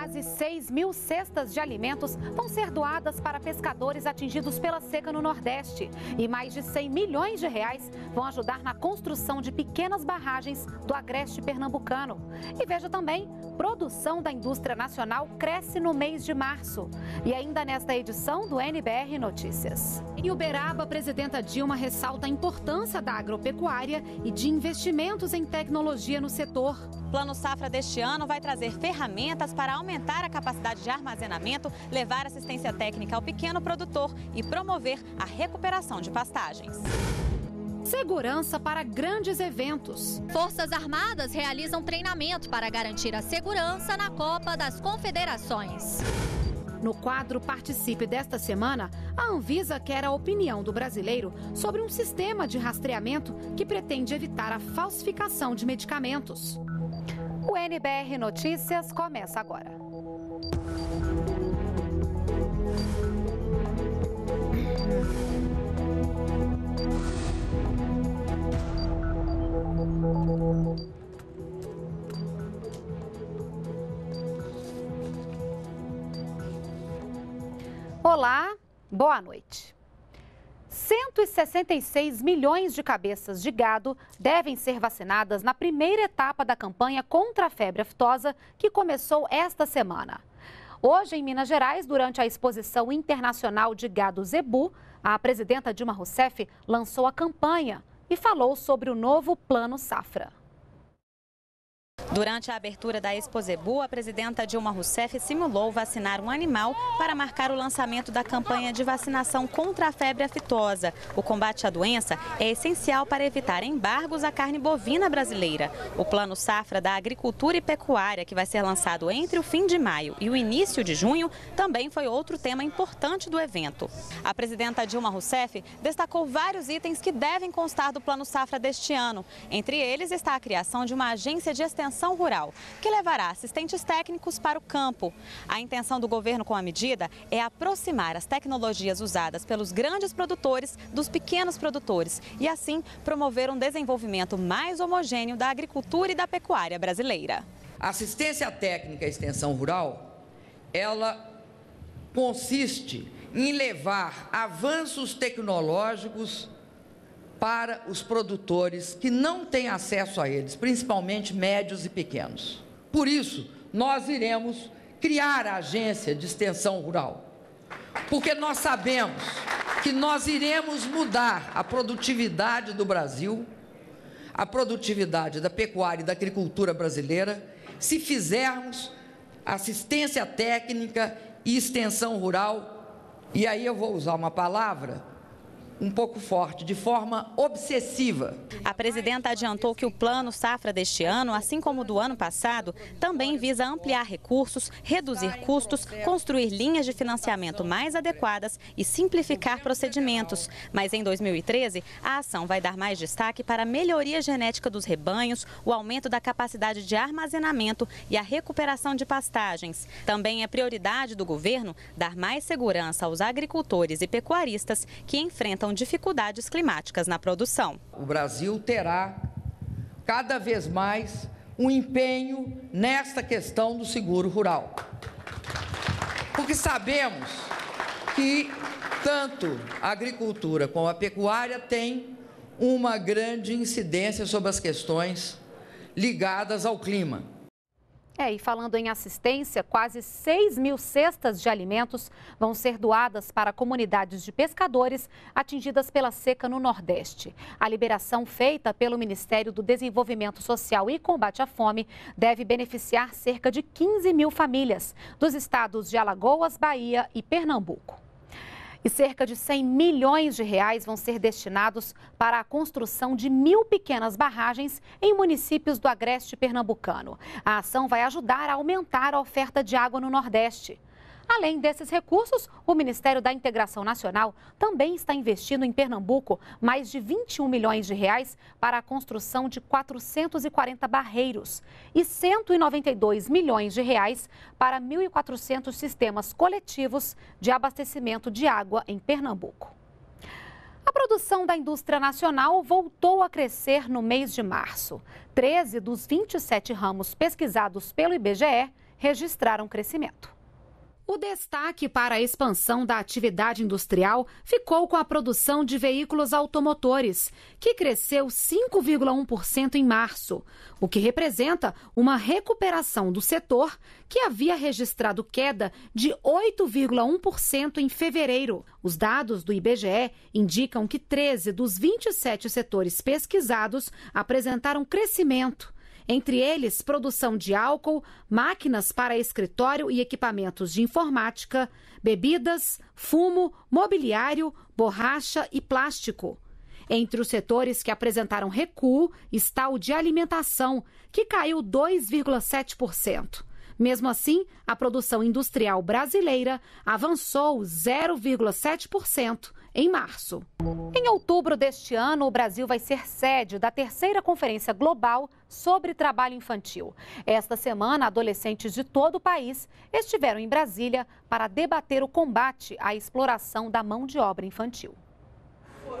Quase 6 mil cestas de alimentos vão ser doadas para pescadores atingidos pela seca no Nordeste. E mais de 100 milhões de reais vão ajudar na construção de pequenas barragens do agreste pernambucano. E veja também, produção da indústria nacional cresce no mês de março. E ainda nesta edição do NBR Notícias. Em Uberaba, a presidenta Dilma ressalta a importância da agropecuária e de investimentos em tecnologia no setor. O Plano Safra deste ano vai trazer ferramentas para aumentar a capacidade de armazenamento, levar assistência técnica ao pequeno produtor e promover a recuperação de pastagens. Segurança para grandes eventos. Forças Armadas realizam treinamento para garantir a segurança na Copa das Confederações. No quadro Participe desta semana, a Anvisa quer a opinião do brasileiro sobre um sistema de rastreamento que pretende evitar a falsificação de medicamentos. O NBR Notícias começa agora. Olá, boa noite. 166 milhões de cabeças de gado devem ser vacinadas na primeira etapa da campanha contra a febre aftosa que começou esta semana. Hoje, em Minas Gerais, durante a exposição internacional de gado Zebu, a presidenta Dilma Rousseff lançou a campanha e falou sobre o novo Plano Safra. Durante a abertura da Exposebu, a presidenta Dilma Rousseff simulou vacinar um animal para marcar o lançamento da campanha de vacinação contra a febre aftosa. O combate à doença é essencial para evitar embargos à carne bovina brasileira. O Plano Safra da Agricultura e Pecuária, que vai ser lançado entre o fim de maio e o início de junho, também foi outro tema importante do evento. A presidenta Dilma Rousseff destacou vários itens que devem constar do Plano Safra deste ano. Entre eles está a criação de uma agência de extensão extensão rural, que levará assistentes técnicos para o campo. A intenção do governo com a medida é aproximar as tecnologias usadas pelos grandes produtores dos pequenos produtores e, assim, promover um desenvolvimento mais homogêneo da agricultura e da pecuária brasileira. A assistência técnica e extensão rural, ela consiste em levar avanços tecnológicos para os produtores que não têm acesso a eles, principalmente médios e pequenos. Por isso, nós iremos criar a agência de extensão rural, porque nós sabemos que nós iremos mudar a produtividade do Brasil, a produtividade da pecuária e da agricultura brasileira, se fizermos assistência técnica e extensão rural. E aí eu vou usar uma palavra um pouco forte, de forma obsessiva. A presidenta adiantou que o plano safra deste ano, assim como do ano passado, também visa ampliar recursos, reduzir custos, construir linhas de financiamento mais adequadas e simplificar procedimentos. Mas em 2013, a ação vai dar mais destaque para a melhoria genética dos rebanhos, o aumento da capacidade de armazenamento e a recuperação de pastagens. Também é prioridade do governo dar mais segurança aos agricultores e pecuaristas que enfrentam dificuldades climáticas na produção. O Brasil terá cada vez mais um empenho nesta questão do seguro rural. Porque sabemos que tanto a agricultura como a pecuária têm uma grande incidência sobre as questões ligadas ao clima. É, e falando em assistência, quase 6 mil cestas de alimentos vão ser doadas para comunidades de pescadores atingidas pela seca no Nordeste. A liberação feita pelo Ministério do Desenvolvimento Social e Combate à Fome deve beneficiar cerca de 15 mil famílias dos estados de Alagoas, Bahia e Pernambuco. E cerca de 100 milhões de reais vão ser destinados para a construção de mil pequenas barragens em municípios do agreste pernambucano. A ação vai ajudar a aumentar a oferta de água no Nordeste. Além desses recursos, o Ministério da Integração Nacional também está investindo em Pernambuco mais de 21 milhões de reais para a construção de 440 barreiros e 192 milhões de reais para 1.400 sistemas coletivos de abastecimento de água em Pernambuco. A produção da indústria nacional voltou a crescer no mês de março. 13 dos 27 ramos pesquisados pelo IBGE registraram crescimento. O destaque para a expansão da atividade industrial ficou com a produção de veículos automotores, que cresceu 5,1% em março, o que representa uma recuperação do setor que havia registrado queda de 8,1% em fevereiro. Os dados do IBGE indicam que 13 dos 27 setores pesquisados apresentaram crescimento entre eles produção de álcool, máquinas para escritório e equipamentos de informática, bebidas, fumo, mobiliário, borracha e plástico. Entre os setores que apresentaram recuo está o de alimentação, que caiu 2,7%. Mesmo assim, a produção industrial brasileira avançou 0,7% em março. Em outubro deste ano, o Brasil vai ser sede da terceira Conferência Global sobre Trabalho Infantil. Esta semana, adolescentes de todo o país estiveram em Brasília para debater o combate à exploração da mão de obra infantil.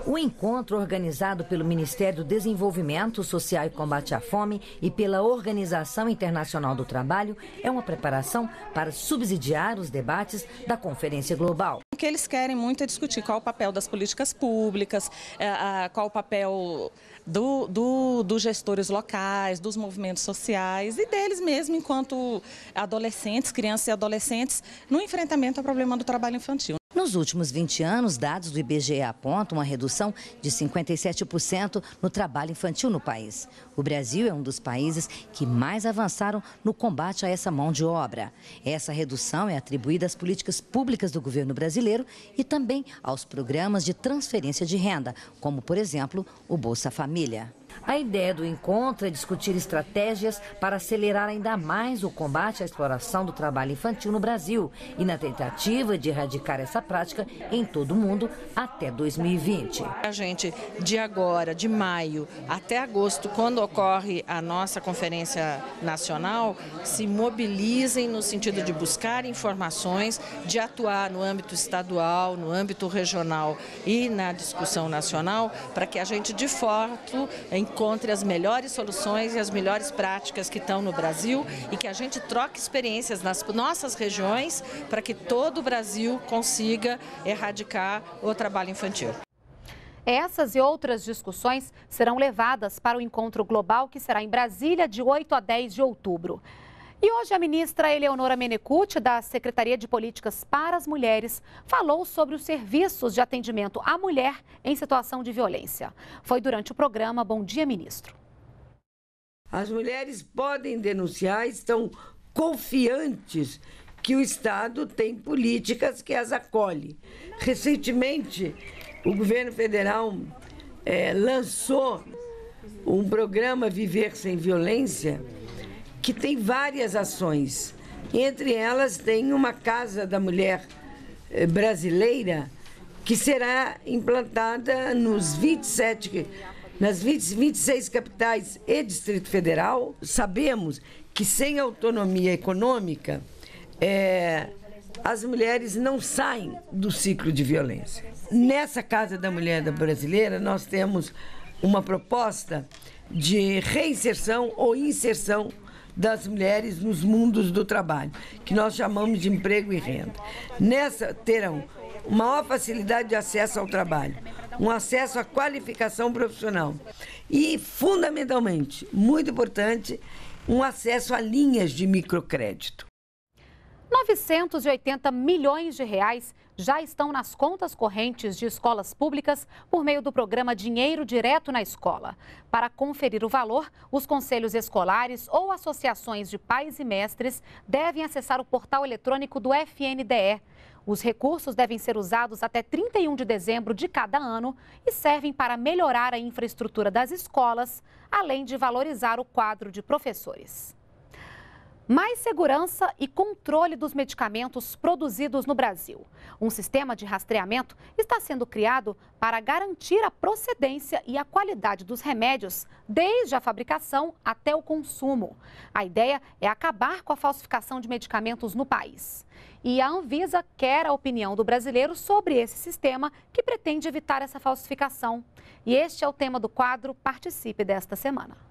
O encontro organizado pelo Ministério do Desenvolvimento Social e Combate à Fome e pela Organização Internacional do Trabalho é uma preparação para subsidiar os debates da Conferência Global. O que eles querem muito é discutir qual o papel das políticas públicas, é, qual o papel do, do, dos gestores locais, dos movimentos sociais e deles mesmo enquanto adolescentes, crianças e adolescentes, no enfrentamento ao problema do trabalho infantil. Nos últimos 20 anos, dados do IBGE apontam uma redução de 57% no trabalho infantil no país. O Brasil é um dos países que mais avançaram no combate a essa mão de obra. Essa redução é atribuída às políticas públicas do governo brasileiro e também aos programas de transferência de renda, como, por exemplo, o Bolsa Família. A ideia do encontro é discutir estratégias para acelerar ainda mais o combate à exploração do trabalho infantil no Brasil e na tentativa de erradicar essa prática em todo o mundo até 2020. A gente, de agora, de maio até agosto, quando ocorre a nossa conferência nacional, se mobilizem no sentido de buscar informações, de atuar no âmbito estadual, no âmbito regional e na discussão nacional, para que a gente, de fato, encontre as melhores soluções e as melhores práticas que estão no Brasil e que a gente troque experiências nas nossas regiões para que todo o Brasil consiga erradicar o trabalho infantil. Essas e outras discussões serão levadas para o encontro global que será em Brasília de 8 a 10 de outubro. E hoje a ministra Eleonora Menecute, da Secretaria de Políticas para as Mulheres, falou sobre os serviços de atendimento à mulher em situação de violência. Foi durante o programa Bom Dia Ministro. As mulheres podem denunciar, estão confiantes que o Estado tem políticas que as acolhe. Recentemente, o governo federal é, lançou um programa Viver Sem Violência que tem várias ações. Entre elas tem uma Casa da Mulher eh, Brasileira que será implantada nos 27 nas 20, 26 capitais e Distrito Federal. Sabemos que sem autonomia econômica é, as mulheres não saem do ciclo de violência. Nessa Casa da Mulher Brasileira, nós temos uma proposta de reinserção ou inserção das mulheres nos mundos do trabalho, que nós chamamos de emprego e renda. Nessa terão maior facilidade de acesso ao trabalho, um acesso à qualificação profissional e, fundamentalmente, muito importante, um acesso a linhas de microcrédito. 980 milhões de reais já estão nas contas correntes de escolas públicas por meio do programa Dinheiro Direto na Escola. Para conferir o valor, os conselhos escolares ou associações de pais e mestres devem acessar o portal eletrônico do FNDE. Os recursos devem ser usados até 31 de dezembro de cada ano e servem para melhorar a infraestrutura das escolas, além de valorizar o quadro de professores. Mais segurança e controle dos medicamentos produzidos no Brasil. Um sistema de rastreamento está sendo criado para garantir a procedência e a qualidade dos remédios, desde a fabricação até o consumo. A ideia é acabar com a falsificação de medicamentos no país. E a Anvisa quer a opinião do brasileiro sobre esse sistema que pretende evitar essa falsificação. E este é o tema do quadro Participe desta semana.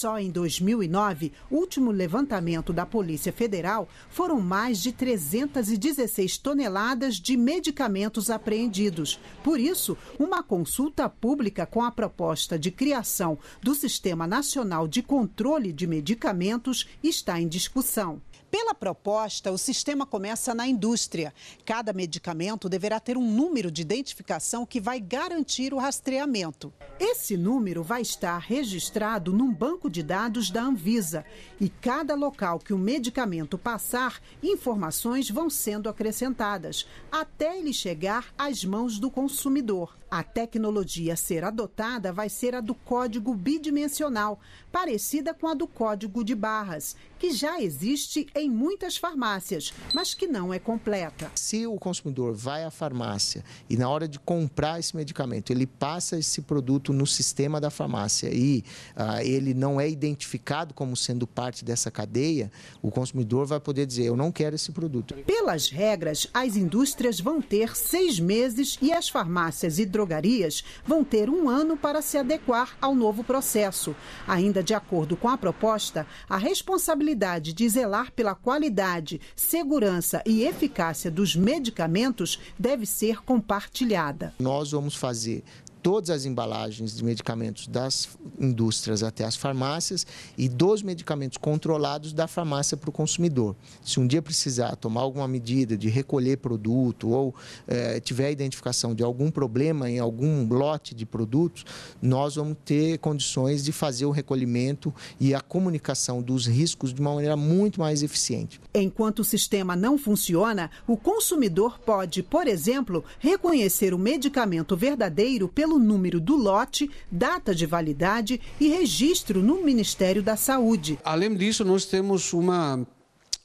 Só em 2009, último levantamento da Polícia Federal, foram mais de 316 toneladas de medicamentos apreendidos. Por isso, uma consulta pública com a proposta de criação do Sistema Nacional de Controle de Medicamentos está em discussão. Pela proposta, o sistema começa na indústria. Cada medicamento deverá ter um número de identificação que vai garantir o rastreamento. Esse número vai estar registrado num banco de dados da Anvisa e cada local que o medicamento passar, informações vão sendo acrescentadas até ele chegar às mãos do consumidor. A tecnologia a ser adotada vai ser a do código bidimensional, parecida com a do código de barras, que já existe em muitas farmácias, mas que não é completa. Se o consumidor vai à farmácia e na hora de comprar esse medicamento, ele passa esse produto no sistema da farmácia e ah, ele não é identificado como sendo parte dessa cadeia, o consumidor vai poder dizer, eu não quero esse produto. Pelas regras, as indústrias vão ter seis meses e as farmácias e drogarias vão ter um ano para se adequar ao novo processo. Ainda de acordo com a proposta, a responsabilidade de zelar pela qualidade, segurança e eficácia dos medicamentos deve ser compartilhada. Nós vamos fazer todas as embalagens de medicamentos das indústrias até as farmácias e dos medicamentos controlados da farmácia para o consumidor. Se um dia precisar tomar alguma medida de recolher produto ou eh, tiver identificação de algum problema em algum lote de produtos, nós vamos ter condições de fazer o recolhimento e a comunicação dos riscos de uma maneira muito mais eficiente. Enquanto o sistema não funciona, o consumidor pode, por exemplo, reconhecer o medicamento verdadeiro pelo pelo número do lote, data de validade e registro no Ministério da Saúde. Além disso, nós temos uma,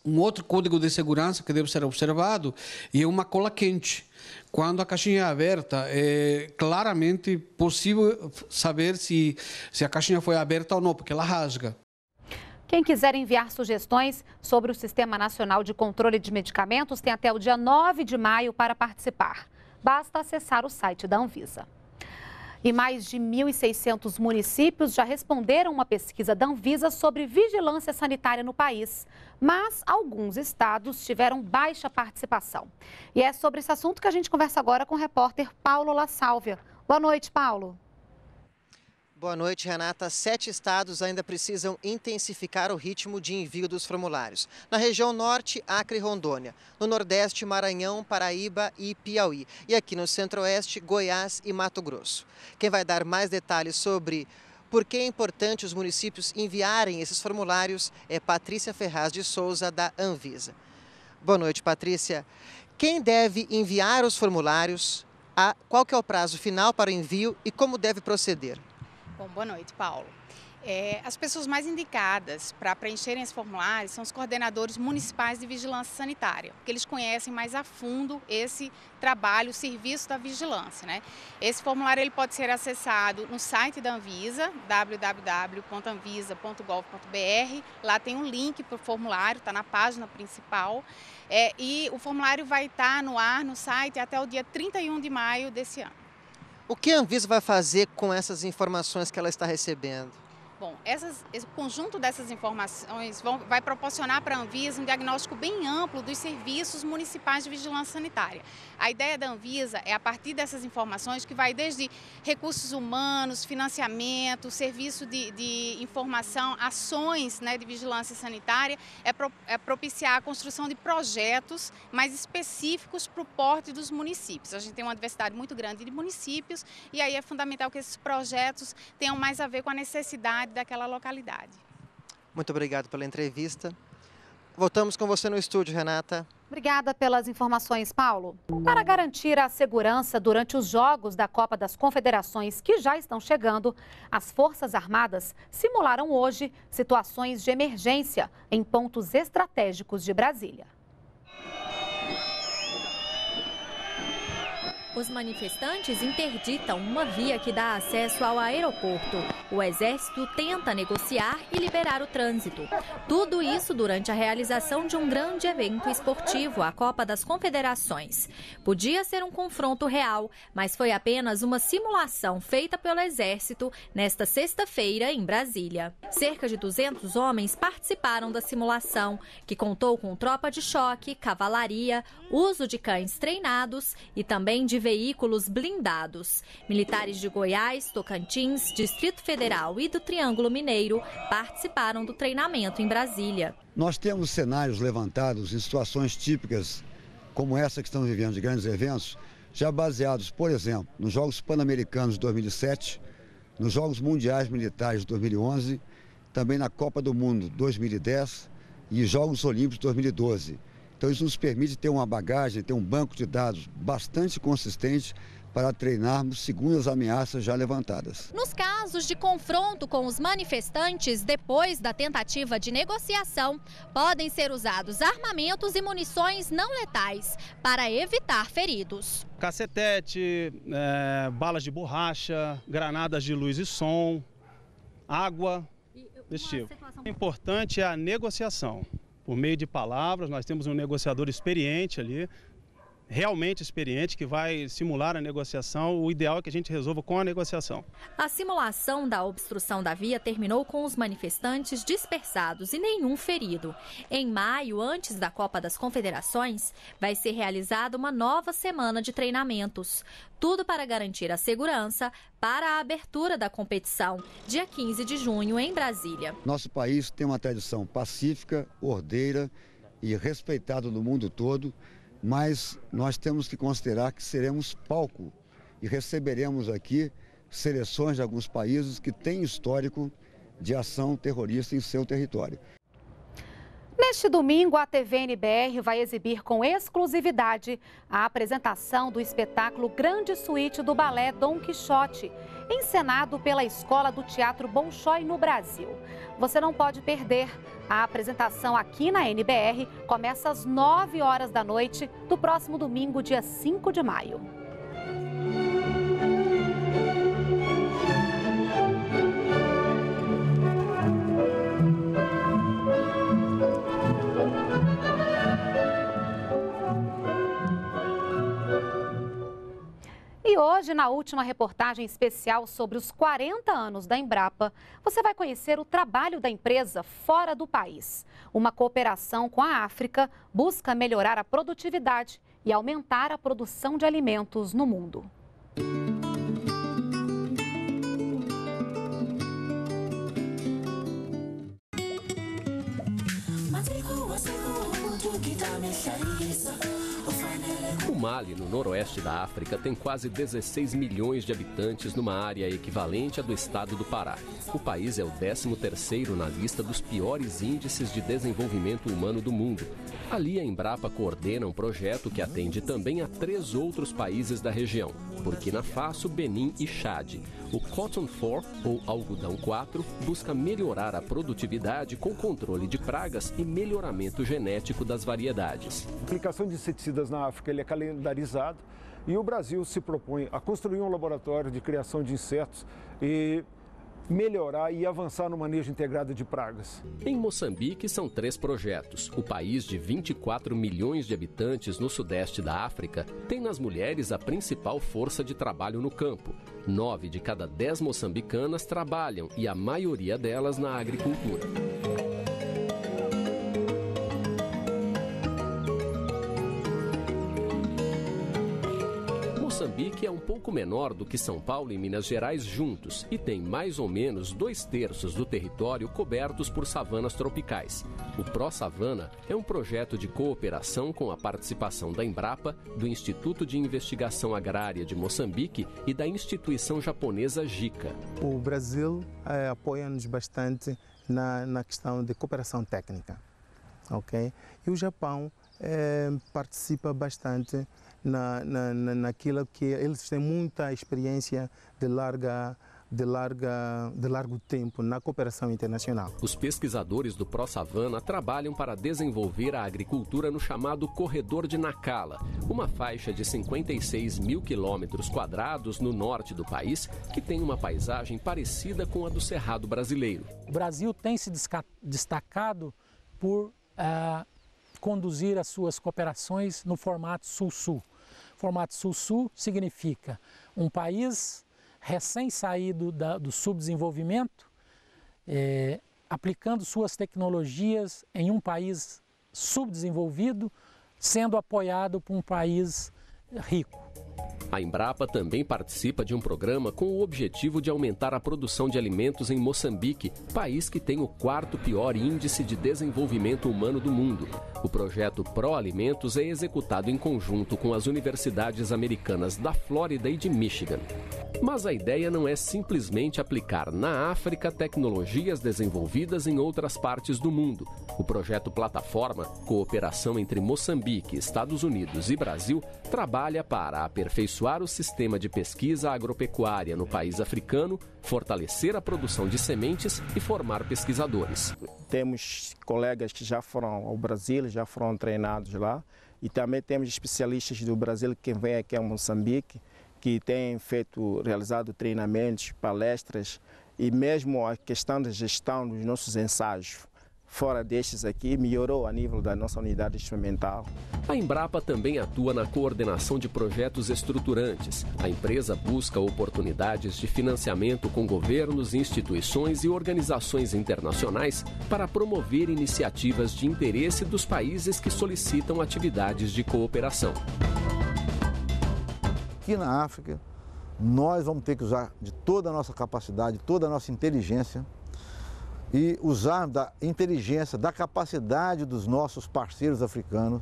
um outro código de segurança que deve ser observado e é uma cola quente. Quando a caixinha é aberta, é claramente possível saber se, se a caixinha foi aberta ou não, porque ela rasga. Quem quiser enviar sugestões sobre o Sistema Nacional de Controle de Medicamentos tem até o dia 9 de maio para participar. Basta acessar o site da Anvisa. E mais de 1.600 municípios já responderam uma pesquisa da Anvisa sobre vigilância sanitária no país. Mas alguns estados tiveram baixa participação. E é sobre esse assunto que a gente conversa agora com o repórter Paulo La Sálvia. Boa noite, Paulo. Boa noite, Renata. Sete estados ainda precisam intensificar o ritmo de envio dos formulários. Na região norte, Acre e Rondônia. No nordeste, Maranhão, Paraíba e Piauí. E aqui no centro-oeste, Goiás e Mato Grosso. Quem vai dar mais detalhes sobre por que é importante os municípios enviarem esses formulários é Patrícia Ferraz de Souza, da Anvisa. Boa noite, Patrícia. Quem deve enviar os formulários? Qual que é o prazo final para o envio e como deve proceder? Bom, boa noite, Paulo. É, as pessoas mais indicadas para preencherem esse formulário são os coordenadores municipais de vigilância sanitária, porque eles conhecem mais a fundo esse trabalho, o serviço da vigilância. Né? Esse formulário ele pode ser acessado no site da Anvisa, www.anvisa.gov.br. Lá tem um link para o formulário, está na página principal. É, e o formulário vai estar no ar no site até o dia 31 de maio desse ano. O que a Anvisa vai fazer com essas informações que ela está recebendo? Bom, essas, esse conjunto dessas informações vão, vai proporcionar para a Anvisa um diagnóstico bem amplo dos serviços municipais de vigilância sanitária. A ideia da Anvisa é, a partir dessas informações, que vai desde recursos humanos, financiamento, serviço de, de informação, ações né, de vigilância sanitária, é, pro, é propiciar a construção de projetos mais específicos para o porte dos municípios. A gente tem uma diversidade muito grande de municípios e aí é fundamental que esses projetos tenham mais a ver com a necessidade daquela localidade. Muito obrigado pela entrevista. Voltamos com você no estúdio, Renata. Obrigada pelas informações, Paulo. Para garantir a segurança durante os Jogos da Copa das Confederações que já estão chegando, as Forças Armadas simularam hoje situações de emergência em pontos estratégicos de Brasília. Os manifestantes interditam uma via que dá acesso ao aeroporto. O exército tenta negociar e liberar o trânsito. Tudo isso durante a realização de um grande evento esportivo, a Copa das Confederações. Podia ser um confronto real, mas foi apenas uma simulação feita pelo exército nesta sexta-feira em Brasília. Cerca de 200 homens participaram da simulação, que contou com tropa de choque, cavalaria, uso de cães treinados e também de veículos blindados. Militares de Goiás, Tocantins, Distrito Federal e do Triângulo Mineiro participaram do treinamento em Brasília. Nós temos cenários levantados em situações típicas como essa que estamos vivendo de grandes eventos, já baseados, por exemplo, nos Jogos Pan-Americanos de 2007, nos Jogos Mundiais Militares de 2011, também na Copa do Mundo 2010 e Jogos Olímpicos de 2012. Então isso nos permite ter uma bagagem, ter um banco de dados bastante consistente para treinarmos segundo as ameaças já levantadas. Nos casos de confronto com os manifestantes depois da tentativa de negociação, podem ser usados armamentos e munições não letais para evitar feridos. Cacetete, é, balas de borracha, granadas de luz e som, água, desse tipo. O importante é a negociação por meio de palavras. Nós temos um negociador experiente ali, realmente experiente, que vai simular a negociação. O ideal é que a gente resolva com a negociação. A simulação da obstrução da via terminou com os manifestantes dispersados e nenhum ferido. Em maio, antes da Copa das Confederações, vai ser realizada uma nova semana de treinamentos. Tudo para garantir a segurança para a abertura da competição, dia 15 de junho, em Brasília. Nosso país tem uma tradição pacífica, ordeira e respeitado no mundo todo mas nós temos que considerar que seremos palco e receberemos aqui seleções de alguns países que têm histórico de ação terrorista em seu território. Neste domingo, a TV NBR vai exibir com exclusividade a apresentação do espetáculo Grande Suíte do Balé Dom Quixote, encenado pela Escola do Teatro Bolshoi no Brasil. Você não pode perder. A apresentação aqui na NBR começa às 9 horas da noite do próximo domingo, dia 5 de maio. E hoje, na última reportagem especial sobre os 40 anos da Embrapa, você vai conhecer o trabalho da empresa fora do país. Uma cooperação com a África busca melhorar a produtividade e aumentar a produção de alimentos no mundo. O Mali, no noroeste da África, tem quase 16 milhões de habitantes numa área equivalente à do estado do Pará. O país é o 13º na lista dos piores índices de desenvolvimento humano do mundo. Ali, a Embrapa coordena um projeto que atende também a três outros países da região, Burkina Faso, Benin e Chad. O Cotton 4, ou algodão 4, busca melhorar a produtividade com controle de pragas e melhoramento genético das variedades. A aplicação de inseticidas na África ele é calendarizado e o Brasil se propõe a construir um laboratório de criação de insetos e melhorar e avançar no manejo integrado de pragas. Em Moçambique são três projetos. O país de 24 milhões de habitantes no sudeste da África tem nas mulheres a principal força de trabalho no campo. Nove de cada dez moçambicanas trabalham e a maioria delas na agricultura. Moçambique é um pouco menor do que São Paulo e Minas Gerais juntos e tem mais ou menos dois terços do território cobertos por savanas tropicais. O Pro Savana é um projeto de cooperação com a participação da Embrapa, do Instituto de Investigação Agrária de Moçambique e da instituição japonesa JICA. O Brasil é, apoia-nos bastante na, na questão de cooperação técnica, ok? E o Japão é, participa bastante na, na, naquilo que eles têm muita experiência de larga, de, larga, de largo tempo na cooperação internacional. Os pesquisadores do ProSavana trabalham para desenvolver a agricultura no chamado Corredor de Nacala, uma faixa de 56 mil quilômetros quadrados no norte do país que tem uma paisagem parecida com a do Cerrado brasileiro. O Brasil tem se destacado por uh, conduzir as suas cooperações no formato Sul-Sul. Formato Sul-Sul significa um país recém-saído do subdesenvolvimento, é, aplicando suas tecnologias em um país subdesenvolvido, sendo apoiado por um país rico. A Embrapa também participa de um programa com o objetivo de aumentar a produção de alimentos em Moçambique, país que tem o quarto pior índice de desenvolvimento humano do mundo. O projeto Pro Alimentos é executado em conjunto com as universidades americanas da Flórida e de Michigan. Mas a ideia não é simplesmente aplicar na África tecnologias desenvolvidas em outras partes do mundo. O projeto Plataforma, cooperação entre Moçambique, Estados Unidos e Brasil, trabalha para aperfeiçoar o sistema de pesquisa agropecuária no país africano, fortalecer a produção de sementes e formar pesquisadores. Temos colegas que já foram ao Brasil, já foram treinados lá, e também temos especialistas do Brasil que vêm aqui a Moçambique que têm feito, realizado treinamentos, palestras e mesmo a questão da gestão dos nossos ensaios. Fora destes aqui, melhorou a nível da nossa unidade experimental. A Embrapa também atua na coordenação de projetos estruturantes. A empresa busca oportunidades de financiamento com governos, instituições e organizações internacionais para promover iniciativas de interesse dos países que solicitam atividades de cooperação aqui na África, nós vamos ter que usar de toda a nossa capacidade, toda a nossa inteligência e usar da inteligência, da capacidade dos nossos parceiros africanos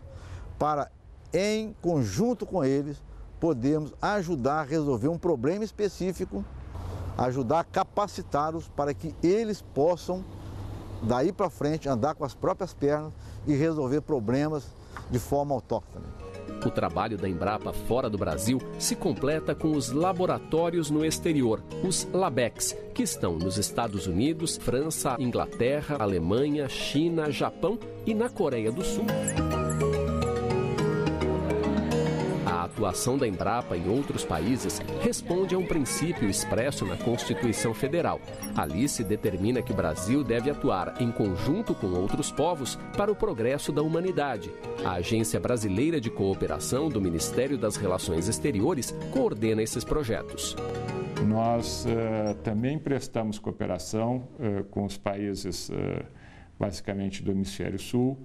para, em conjunto com eles, podermos ajudar a resolver um problema específico, ajudar a capacitá-los para que eles possam, daí para frente, andar com as próprias pernas e resolver problemas de forma autóctone. O trabalho da Embrapa fora do Brasil se completa com os laboratórios no exterior, os LABEX, que estão nos Estados Unidos, França, Inglaterra, Alemanha, China, Japão e na Coreia do Sul atuação da Embrapa em outros países responde a um princípio expresso na Constituição Federal. Ali se determina que o Brasil deve atuar em conjunto com outros povos para o progresso da humanidade. A Agência Brasileira de Cooperação do Ministério das Relações Exteriores coordena esses projetos. Nós uh, também prestamos cooperação uh, com os países, uh, basicamente do Hemisfério Sul,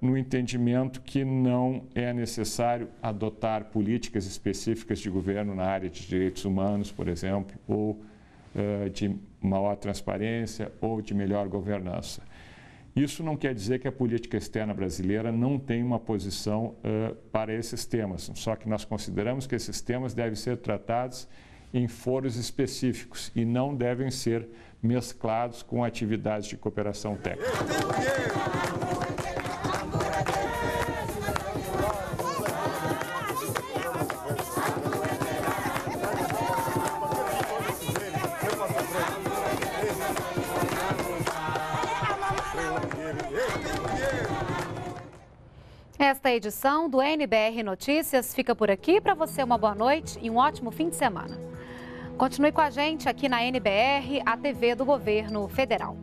no entendimento que não é necessário adotar políticas específicas de governo na área de direitos humanos, por exemplo, ou uh, de maior transparência ou de melhor governança. Isso não quer dizer que a política externa brasileira não tem uma posição uh, para esses temas, só que nós consideramos que esses temas devem ser tratados em foros específicos e não devem ser mesclados com atividades de cooperação técnica. Esta edição do NBR Notícias fica por aqui. Para você, uma boa noite e um ótimo fim de semana. Continue com a gente aqui na NBR, a TV do Governo Federal.